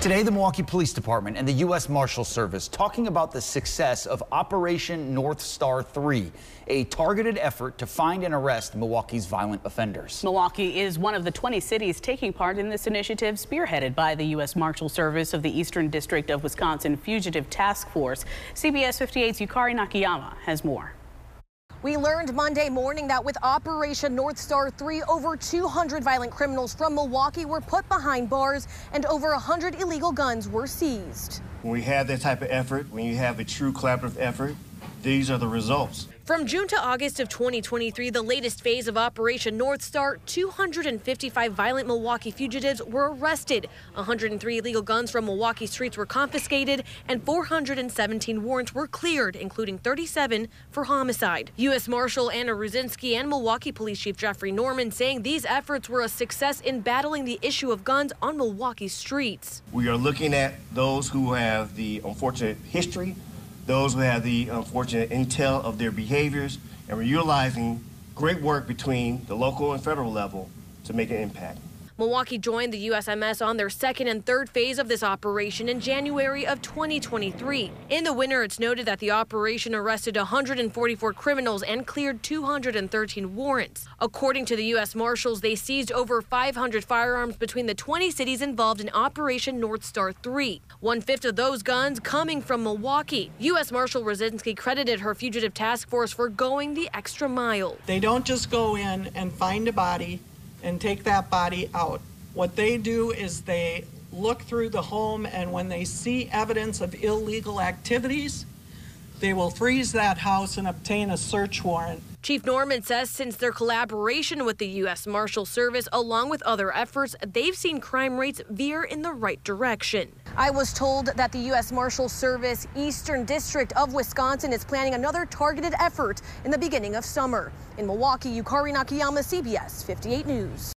Today, the Milwaukee Police Department and the U.S. Marshal Service talking about the success of Operation North Star 3, a targeted effort to find and arrest Milwaukee's violent offenders. Milwaukee is one of the 20 cities taking part in this initiative, spearheaded by the U.S. Marshal Service of the Eastern District of Wisconsin Fugitive Task Force. CBS 58's Yukari Nakayama has more. We learned Monday morning that with Operation North Star 3, over 200 violent criminals from Milwaukee were put behind bars and over 100 illegal guns were seized. When we have that type of effort, when you have a true collaborative effort, these are the results. From June to August of 2023, the latest phase of Operation North Star, 255 violent Milwaukee fugitives were arrested. 103 illegal guns from Milwaukee streets were confiscated, and 417 warrants were cleared, including 37 for homicide. U.S. Marshal Anna Ruzinski and Milwaukee Police Chief Jeffrey Norman saying these efforts were a success in battling the issue of guns on Milwaukee streets. We are looking at those who have the unfortunate history those who have the unfortunate intel of their behaviors, and we're utilizing great work between the local and federal level to make an impact. Milwaukee joined the USMS on their second and third phase of this operation in January of 2023. In the winter, it's noted that the operation arrested 144 criminals and cleared 213 warrants. According to the U.S. Marshals, they seized over 500 firearms between the 20 cities involved in Operation North Star 3. One fifth of those guns coming from Milwaukee. U.S. Marshal Ruzinski credited her fugitive task force for going the extra mile. They don't just go in and find a body and take that body out. What they do is they look through the home, and when they see evidence of illegal activities, they will freeze that house and obtain a search warrant. Chief Norman says since their collaboration with the U.S. Marshal Service, along with other efforts, they've seen crime rates veer in the right direction. I was told that the U.S. Marshal Service Eastern District of Wisconsin is planning another targeted effort in the beginning of summer. In Milwaukee, Yukari Nakayama, CBS 58 News.